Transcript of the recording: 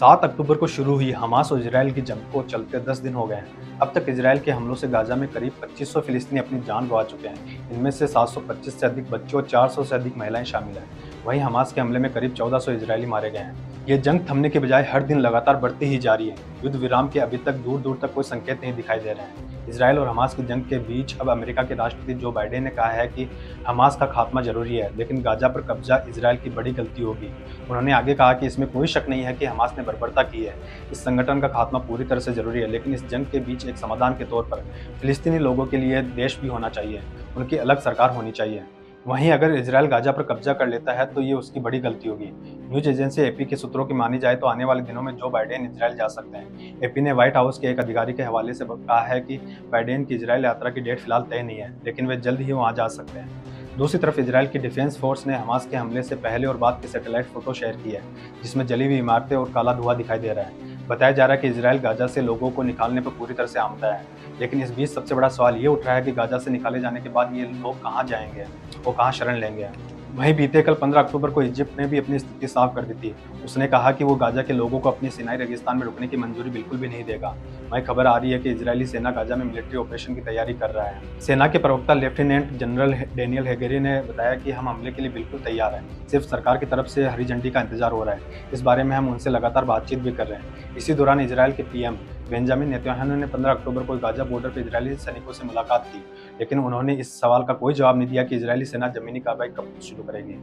सात अक्टूबर को शुरू हुई हमास और इसराइल की जंग को चलते 10 दिन हो गए हैं। अब तक इसराइल के हमलों से गाजा में करीब 2500 फिलिस्तीनी अपनी जान गंवा चुके हैं। इनमें से 725 से अधिक बच्चों और 400 से अधिक महिलाएँ शामिल हैं। वहीं हमास के हमले में करीब 1400 इसराइली मारे गए हैं। ये जंग थमने के बजाय हर दिन लगातार बढ़ती ही जा रही है। युद्ध विराम के अभी तक दूर दूर तक कोई संकेत नहीं दिखाई दे रहे हैं। इसराइल और हमास की जंग के बीच अब अमेरिका के राष्ट्रपति जो बाइडेन ने कहा है कि हमास का खात्मा ज़रूरी है, लेकिन गाजा पर कब्जा इसराइल की बड़ी गलती होगी। उन्होंने आगे कहा कि इसमें कोई शक नहीं है कि हमास ने बर्बरता की है। इस संगठन का खात्मा पूरी तरह से ज़रूरी है, लेकिन इस जंग के बीच एक समाधान के तौर पर फिलिस्तीनी लोगों के लिए देश भी होना चाहिए। उनकी अलग सरकार होनी चाहिए। वहीं अगर इसराइल गाजा पर कब्जा कर लेता है तो ये उसकी बड़ी गलती होगी। न्यूज़ एजेंसी एपी के सूत्रों की मानी जाए तो आने वाले दिनों में जो बाइडेन इसराइल जा सकते हैं। एपी ने व्हाइट हाउस के एक अधिकारी के हवाले से कहा है कि बाइडेन की इसराइल यात्रा की डेट फ़िलहाल तय नहीं है, लेकिन वे जल्द ही वहाँ जा सकते हैं। दूसरी तरफ़ इसराइल की डिफेंस फोर्स ने हमास के हमले से पहले और बाद की सैटेलाइट फ़ोटो शेयर की है, जिसमें जली हुई इमारतें और काला धुआँ दिखाई दे रहा है। बताया जा रहा है कि इसराइल गाजा से लोगों को निकालने पर पूरी तरह से आमदा है। लेकिन इस बीच सबसे बड़ा सवाल ये उठ रहा है कि गाजा से निकाले जाने के बाद ये लोग कहाँ जाएँगे वो कहाँ शरण लेंगे? वहीं बीते कल 15 अक्टूबर को इजिप्ट ने भी अपनी स्थिति साफ़ कर दी थी। उसने कहा कि वो गाजा के लोगों को अपनी सिनाई रेगिस्तान में रुकने की मंजूरी बिल्कुल भी नहीं देगा। वहीं खबर आ रही है कि इजरायली सेना गाजा में मिलिट्री ऑपरेशन की तैयारी कर रहा है। सेना के प्रवक्ता लेफ्टिनेंट जनरल डेनियल हेगेरी ने बताया कि हम हमले के लिए बिल्कुल तैयार हैं। सिर्फ़ सरकार की तरफ़ से हरी झंडी का इंतज़ार हो रहा है। इस बारे में हम उनसे लगातार बातचीत भी कर रहे हैं। इसी दौरान इसराइल के पीएम बेंजामिन नेतन्याहू ने 15 अक्टूबर को गाजा बॉर्डर पर इजरायली सैनिकों से मुलाकात की, लेकिन उन्होंने इस सवाल का कोई जवाब नहीं दिया कि इजरायली सेना जमीनी कार्रवाई कब शुरू करेगी।